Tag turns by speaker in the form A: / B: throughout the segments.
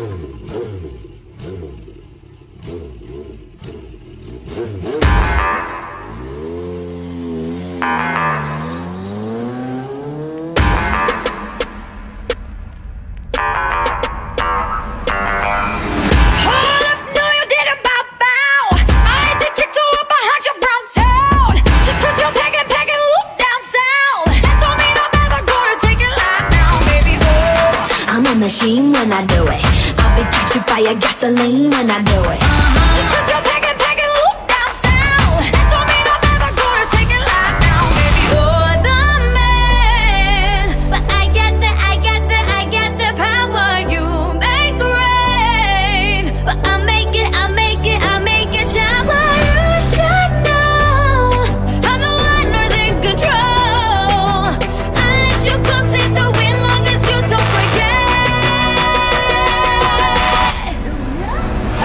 A: Boom, boom, boom. gotta catch you
B: fire gasoline when I do it.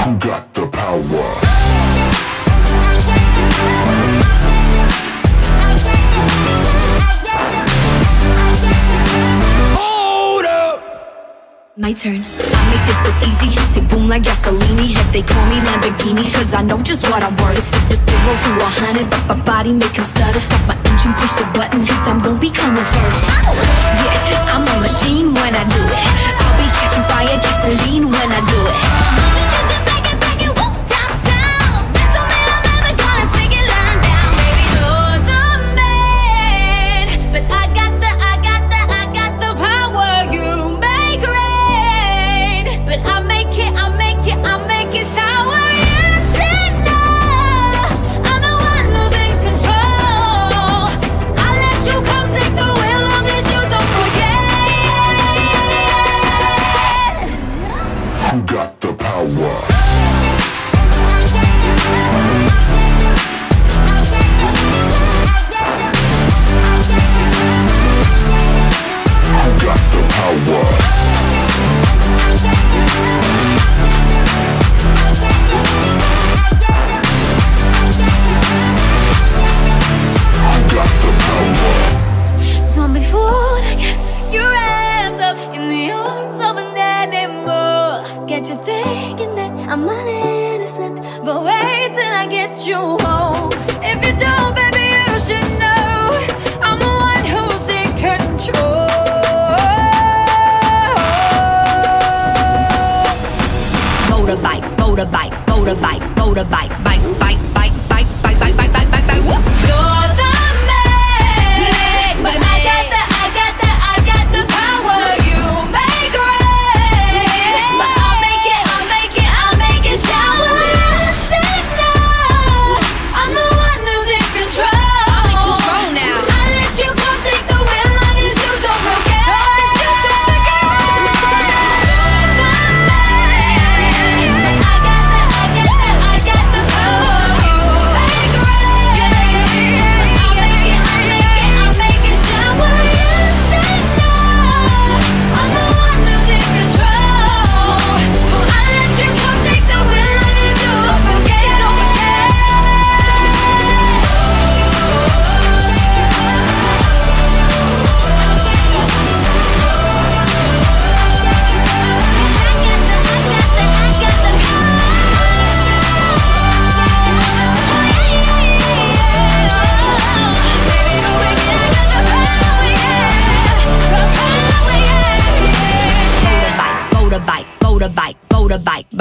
B: who got the power?
C: Hold up!
B: My turn. I make this look easy. Take boom like gasoline If they call me Lamborghini Cause I know just what I'm worth. It's the zero who hundred But my body make 'em stutter. Stop my engine, push the button Cause I'm gon' be coming first. in the arms of an animal. Get you thinking that I'm not innocent, but wait till I get you home. If you don't, baby, you should know I'm the one who's in control. Motorbike, motorbike, motorbike, motorbike, bike, bike. motorbike, motorbike, motorbike.